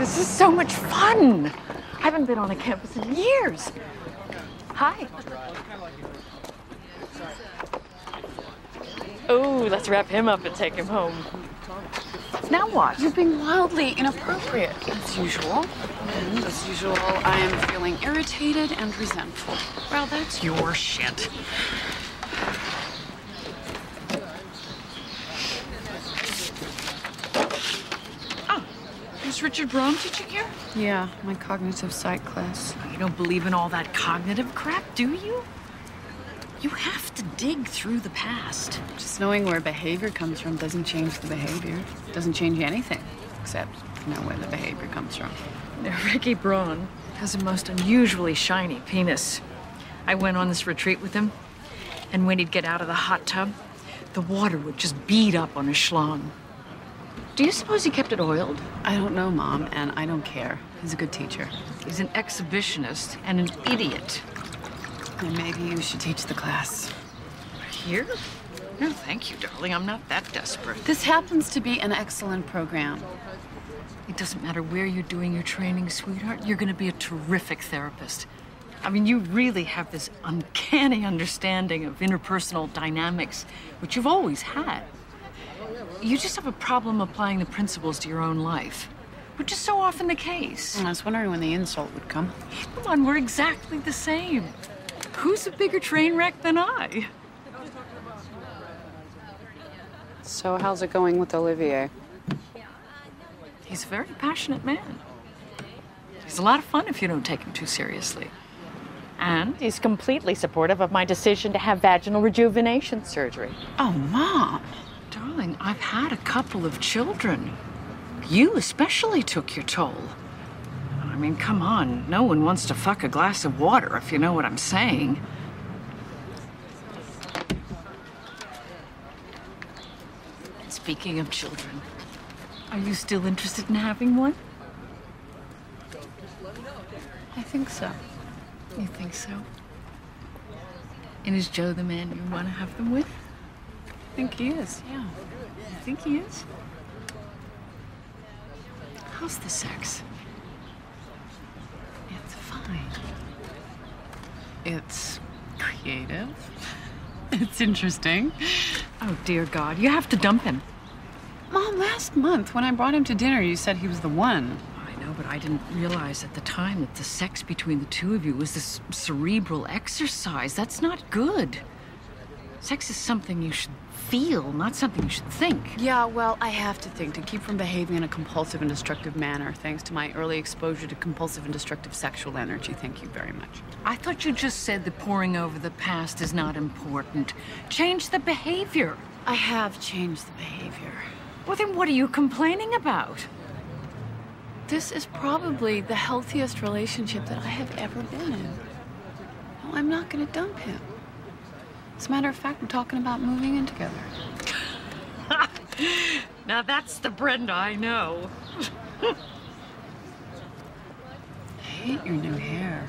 This is so much fun. I haven't been on a campus in years. Hi. Oh, let's wrap him up and take him home. Now what? You're being wildly inappropriate, as usual. And as usual, I am feeling irritated and resentful. Well, that's your shit. Is Richard Braun teaching here? Yeah, my cognitive psych class. You don't believe in all that cognitive crap, do you? You have to dig through the past. Just knowing where behavior comes from doesn't change the behavior. Doesn't change anything, except know where the behavior comes from. Now, Ricky Braun has a most unusually shiny penis. I went on this retreat with him, and when he'd get out of the hot tub, the water would just bead up on his schlong. Do you suppose he kept it oiled? I don't know, Mom, and I don't care. He's a good teacher. He's an exhibitionist and an idiot. And maybe you should teach the class. Here? No, thank you, darling. I'm not that desperate. This happens to be an excellent program. It doesn't matter where you're doing your training, sweetheart. You're going to be a terrific therapist. I mean, you really have this uncanny understanding of interpersonal dynamics, which you've always had. You just have a problem applying the principles to your own life, which is so often the case. Mm, I was wondering when the insult would come. Come on, we're exactly the same. Who's a bigger train wreck than I? So, how's it going with Olivier? He's a very passionate man. He's a lot of fun if you don't take him too seriously. And he's completely supportive of my decision to have vaginal rejuvenation surgery. Oh, Mom. Darling, I've had a couple of children. You especially took your toll. I mean, come on. No one wants to fuck a glass of water, if you know what I'm saying. Speaking of children, are you still interested in having one? I think so. You think so? And is Joe the man you want to have them with? I think he is, yeah. I think he is? How's the sex? It's fine. It's creative. It's interesting. Oh, dear God. You have to dump him. Mom, last month when I brought him to dinner, you said he was the one. I know, but I didn't realize at the time that the sex between the two of you was this cerebral exercise. That's not good. Sex is something you should feel, not something you should think. Yeah, well, I have to think to keep from behaving in a compulsive and destructive manner, thanks to my early exposure to compulsive and destructive sexual energy. Thank you very much. I thought you just said that poring over the past is not important. Change the behavior. I have changed the behavior. Well, then what are you complaining about? This is probably the healthiest relationship that I have ever been in. No, I'm not gonna dump him. A matter of fact, we're talking about moving in together. Now that's the Brenda I know. I hate your new hair.